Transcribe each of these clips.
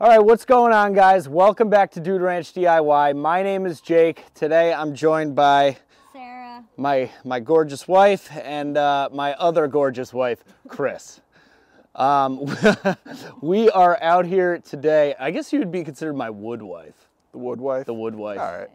All right, what's going on, guys? Welcome back to Dude Ranch DIY. My name is Jake. Today I'm joined by Sarah. my my gorgeous wife and uh, my other gorgeous wife, Chris. Um, we are out here today. I guess you would be considered my wood wife, The wood wife? the wood wife. All right.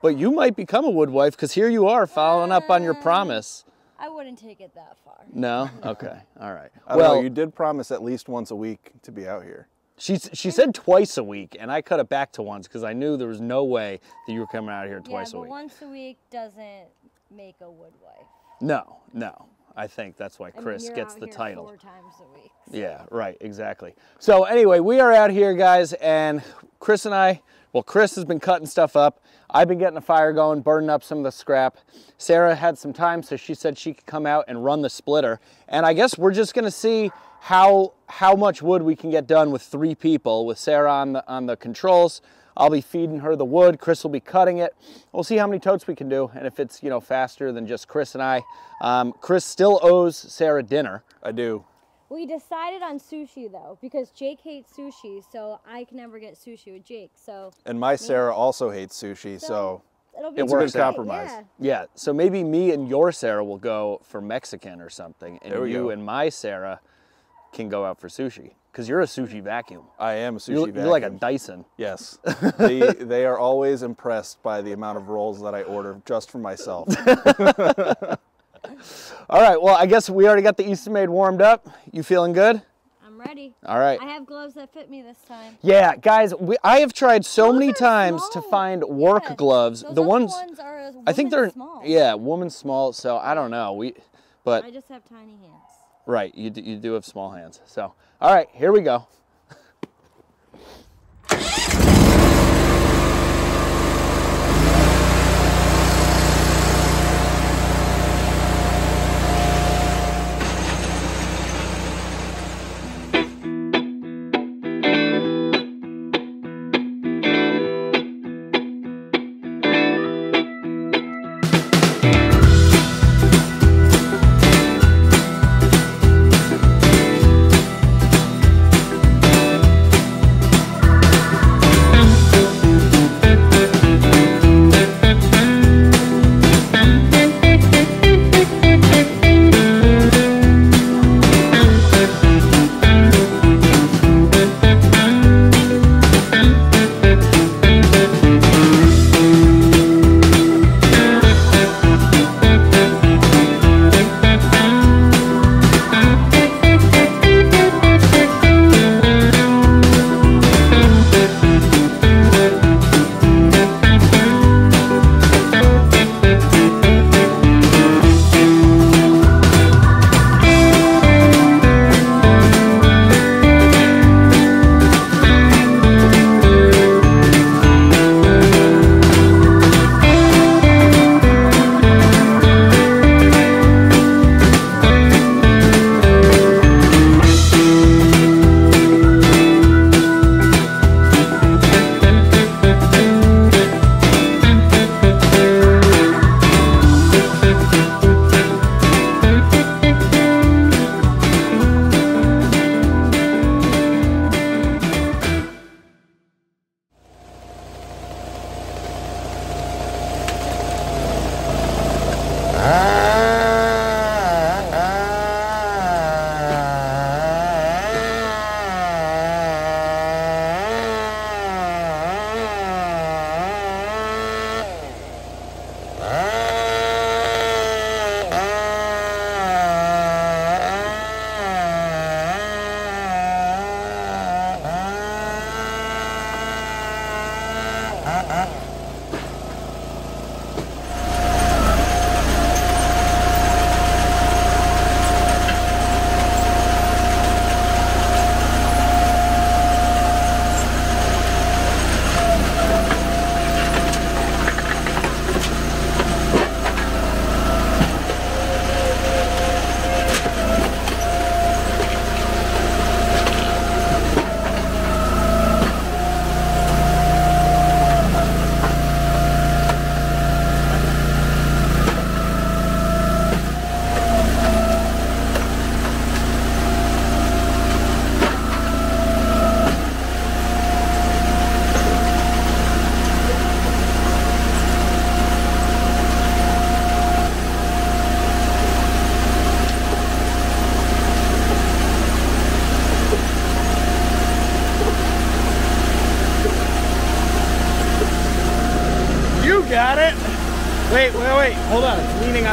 But you might become a wood wife because here you are following up on your promise. I wouldn't take it that far. No? Okay. All right. I well, know, you did promise at least once a week to be out here. She, she said twice a week, and I cut it back to once because I knew there was no way that you were coming out here twice yeah, a week. once a week doesn't make a wood wife. No, no. I think that's why I mean, Chris gets the title. Four times a week. Yeah, right, exactly. So anyway, we are out here, guys, and Chris and I, well, Chris has been cutting stuff up. I've been getting a fire going, burning up some of the scrap. Sarah had some time, so she said she could come out and run the splitter. And I guess we're just gonna see how how much wood we can get done with three people, with Sarah on the on the controls. I'll be feeding her the wood. Chris will be cutting it. We'll see how many totes we can do, and if it's you know faster than just Chris and I. Um, Chris still owes Sarah dinner. I do. We decided on sushi though because Jake hates sushi, so I can never get sushi with Jake. So And my Sarah also hates sushi, so it'll be It works great, out. compromise. Yeah. Yeah, so maybe me and your Sarah will go for Mexican or something, and you go. and my Sarah can go out for sushi because you're a sushi vacuum. I am a sushi You're, you're like a. Dyson. Yes. they, they are always impressed by the amount of rolls that I order just for myself. All right, well, I guess we already got the Eastonmade warmed up. You feeling good? I'm ready. All right. I have gloves that fit me this time. Yeah, guys, we, I have tried so Those many times to find work Yeah, gloves. The ones, ones are I think they're small. yeah, woman small. So I don't know. We, but I just have tiny hands. right, you do, you do have small hands. So all right, here we go.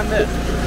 On. This.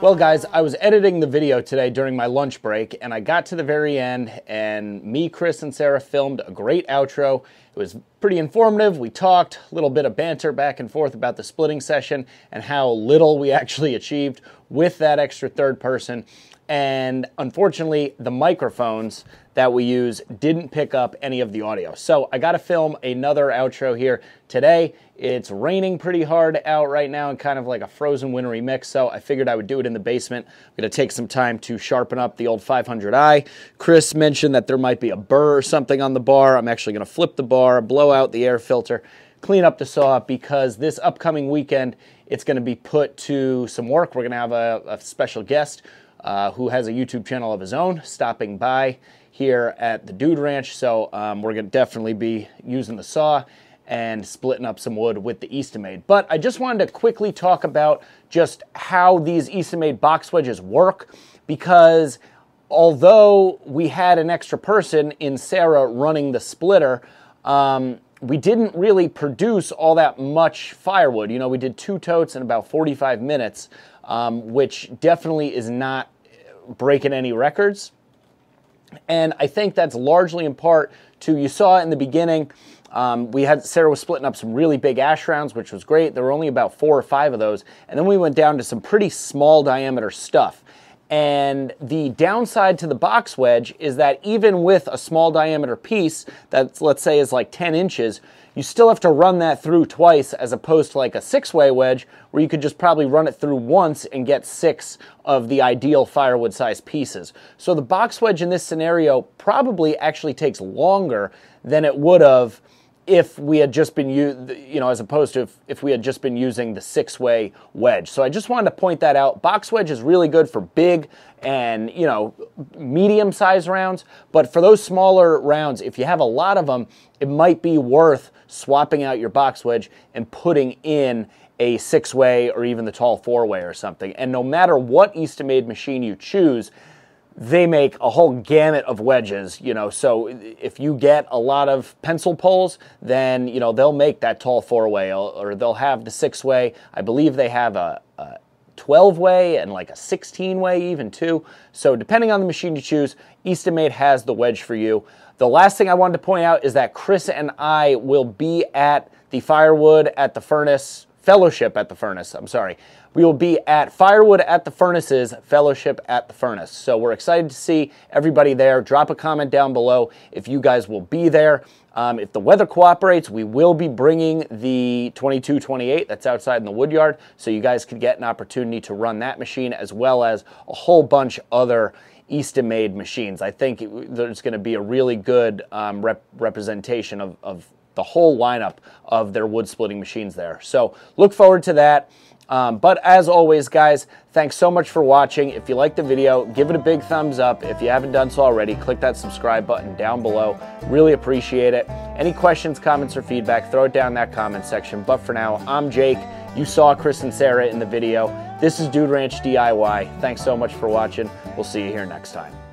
Well, guys, I was editing the video today during my lunch break, and I got to the very end, and me, Chris, and Sarah filmed a great outro. It was pretty informative. We talked, a little bit of banter back and forth about the splitting session and how little we actually achieved with that extra third person. And unfortunately, the microphones that we use didn't pick up any of the audio. So I got to film another outro here today. It's raining pretty hard out right now and kind of like a frozen wintry mix. So I figured I would do it in the basement. I'm to take some time to sharpen up the old 500i. Chris mentioned that there might be a burr or something on the bar. I'm actually to flip the bar, blow out the air filter, clean up the saw because this upcoming weekend it's to be put to some work. We're to have a, a special guest uh, who has a YouTube channel of his own stopping by here at the Dude Ranch. So um, we're to definitely be using the saw and splitting up some wood with the Eastonmade. But I just wanted to quickly talk about just how these Eastonmade box wedges work because although we had an extra person in Sarah running the splitter, um, we didn't really produce all that much firewood. You know, we did two totes in about 45 minutes, um, which definitely is not breaking any records. And I think that's largely in part to, you saw in the beginning, um, we had Sarah was splitting up some really big ash rounds, which was great. There were only about four or five of those, and then we went down to some pretty small diameter stuff. And the downside to the box wedge is that even with a small diameter piece that let's say is like 10 inches, you still have to run that through twice as opposed to like a six-way wedge where you could just probably run it through once and get six of the ideal firewood size pieces. So the box wedge in this scenario probably actually takes longer than it would have if we had just been you know as opposed to if, if we had just been using the six way wedge. So i just wanted to point that out. Box wedge is really good for big and you know medium size rounds but for those smaller rounds if you have a lot of them it might be worth swapping out your box wedge and putting in a six way or even the tall four way or something. And no matter what Eastonmade machine you choose they make a whole gamut of wedges, you know. So if you get a lot of pencil pulls, then you know they'll make that tall four way, or they'll have the six way. I believe they have a, a 12 way and like a 16 way even too. So depending on the machine you choose, Eastonmade has the wedge for you. The last thing I wanted to point out is that Chris and I will be at the firewood at the furnace fellowship at the furnace. I'm sorry. We will be at Firewood at the Furnaces, Fellowship at the Furnace. So we're excited to see everybody there. Drop a comment down below if you guys will be there. Um, if the weather cooperates, we will be bringing the 2228 that's outside in the woodyard, so you guys can get an opportunity to run that machine as well as a whole bunch other Eastonmade machines. I think there's going to be a really good um, rep representation of, of the whole lineup of their wood splitting machines there. So look forward to that. Um, but as always, guys, thanks so much for watching. If you liked the video, give it a big thumbs up. If you haven't done so already, click that subscribe button down below. Really appreciate it. Any questions, comments, or feedback, throw it down in that comment section. But for now, I'm Jake. You saw Chris and Sarah in the video. This is Dude Ranch DIY. Thanks so much for watching. We'll see you here next time.